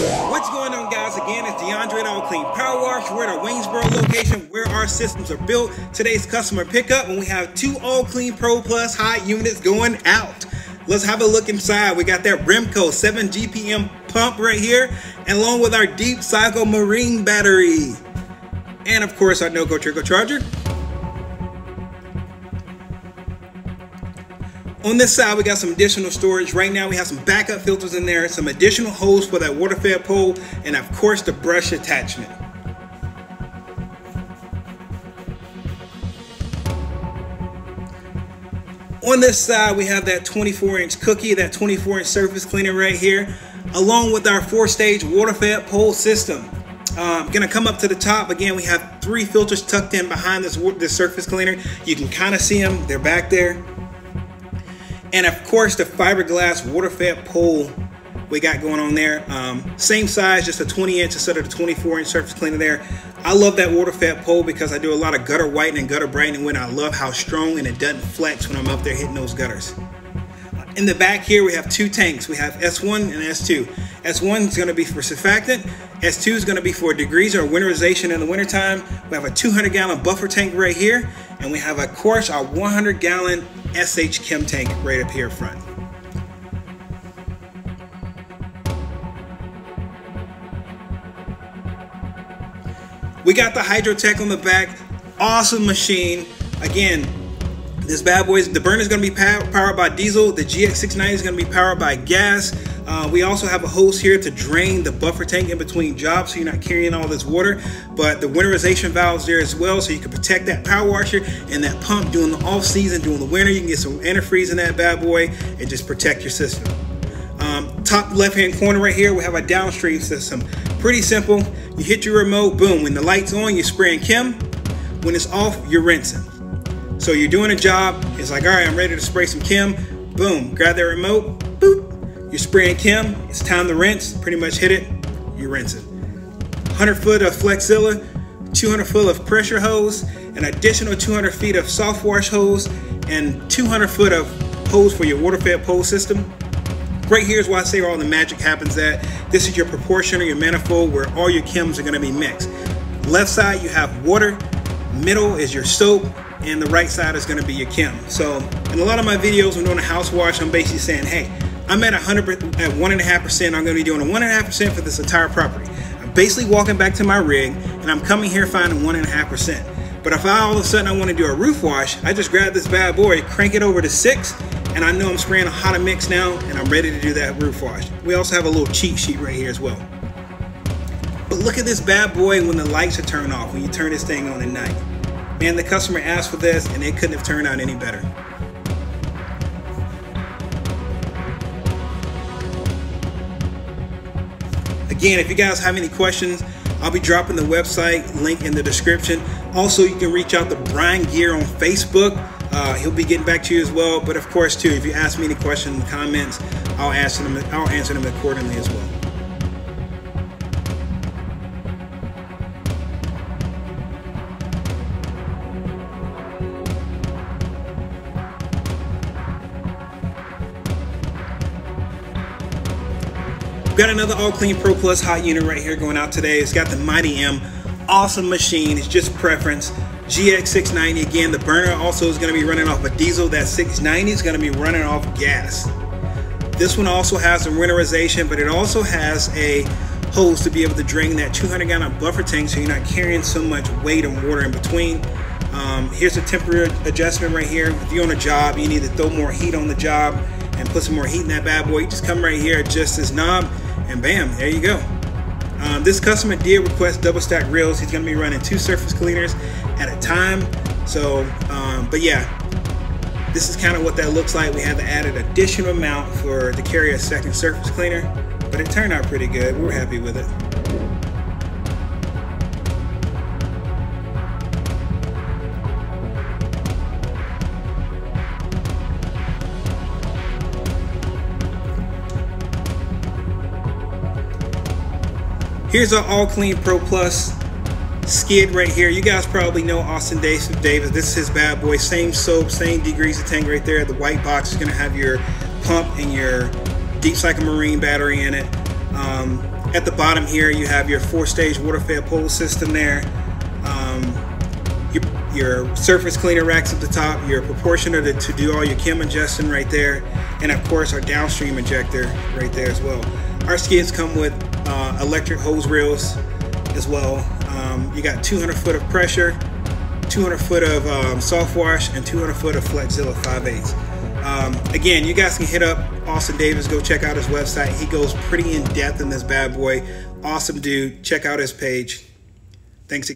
What's going on guys? Again, it's DeAndre at All Clean Power Wash. We're at our Waynesboro location where our systems are built. Today's customer pickup and we have two All Clean Pro Plus high units going out. Let's have a look inside. We got that Remco 7 GPM pump right here and along with our deep cycle marine battery. And of course our NOCO trickle charger. On this side, we got some additional storage. Right now, we have some backup filters in there, some additional hose for that water fed pole, and of course, the brush attachment. On this side, we have that 24 inch cookie, that 24 inch surface cleaner right here, along with our four stage water fed pole system. Um, gonna come up to the top again. We have three filters tucked in behind this this surface cleaner. You can kind of see them; they're back there. And of course, the fiberglass water-fed pole we got going on there. Um, same size, just a 20 inch instead of the 24 inch surface cleaner there. I love that water-fed pole because I do a lot of gutter whitening, and gutter brightening when I love how strong and it doesn't flex when I'm up there hitting those gutters. In the back here, we have two tanks. We have S1 and S2. S1 is going to be for surfactant. S2 is going to be for degreaser or winterization in the wintertime. We have a 200 gallon buffer tank right here. And we have, of course, our 100 gallon SH Chem tank right up here front. We got the Hydrotek on the back. Awesome machine. Again, this bad boy, the burner is going to be powered by diesel. The GX690 is going to be powered by gas. Uh, we also have a hose here to drain the buffer tank in between jobs so you're not carrying all this water. But the winterization valves there as well so you can protect that power washer and that pump during the off season, during the winter. You can get some antifreeze in that bad boy and just protect your system. Um, top left hand corner right here, we have a downstream system. Pretty simple. You hit your remote, boom. When the light's on, you're spraying chem. When it's off, you're rinsing. So you're doing a job, it's like, all right, I'm ready to spray some chem. Boom, grab that remote, boop, you're spraying chem, it's time to rinse, pretty much hit it, you rinse it. 100 foot of Flexzilla, 200 foot of pressure hose, an additional 200 feet of soft wash hose, and 200 foot of hose for your water fed pole system. Right here is why I say all the magic happens at. This is your proportion or your manifold where all your chems are gonna be mixed. Left side, you have water, middle is your soap, and the right side is gonna be your chem. So in a lot of my videos when doing a house wash, I'm basically saying, hey, I'm at 100 at one and a half percent. I'm going to be doing a one and a half percent for this entire property. I'm basically walking back to my rig and I'm coming here finding one and a half percent. But if I all of a sudden I want to do a roof wash, I just grab this bad boy, crank it over to six, and I know I'm spraying a hotter mix now, and I'm ready to do that roof wash. We also have a little cheat sheet right here as well. But look at this bad boy when the lights are turned off, when you turn this thing on at night. Man, the customer asked for this, and it couldn't have turned out any better. Again, if you guys have any questions, I'll be dropping the website link in the description. Also, you can reach out to Brian Gear on Facebook. Uh, he'll be getting back to you as well. But of course, too, if you ask me any questions in the comments, I'll answer them. I'll answer them accordingly as well. Got another All Clean Pro Plus hot unit right here going out today. It's got the Mi-T-M. Awesome machine. It's just preference. GX690 again. The burner also is going to be running off a diesel. That 690 is going to be running off gas. This one also has some winterization, but it also has a hose to be able to drain that 200 gallon buffer tank so you're not carrying so much weight and water in between. Um, here's a temporary adjustment right here. If you're on a job, you need to throw more heat on the job and put some more heat in that bad boy. You just come right here, adjust this knob, and bam, there you go. Um, this customer did request double stack reels. He's gonna be running two surface cleaners at a time. So, um, but yeah, this is kind of what that looks like. We had to add an additional amount for to carry a second surface cleaner, but it turned out pretty good. We're happy with it. Here's our All Clean Pro Plus skid right here. You guys probably know Austin Davis. This is his bad boy. Same soap, same degrees of tank right there. The white box is going to have your pump and your deep cycle marine battery in it. Um, At the bottom here, you have your four-stage water-fed pole system there. Um, your, your, surface cleaner racks at the top, your proportioner to, to do all your chem ingestion right there, and of course our downstream injector right there as well. Our skids come with uh, electric hose reels as well. Um, you got 200 foot of pressure, 200 foot of um, soft wash, and 200 foot of Flexzilla 5 8 um, again, you guys can hit up Austin Davis. Go check out his website. He goes pretty in depth in this bad boy. Awesome dude. Check out his page. Thanks again.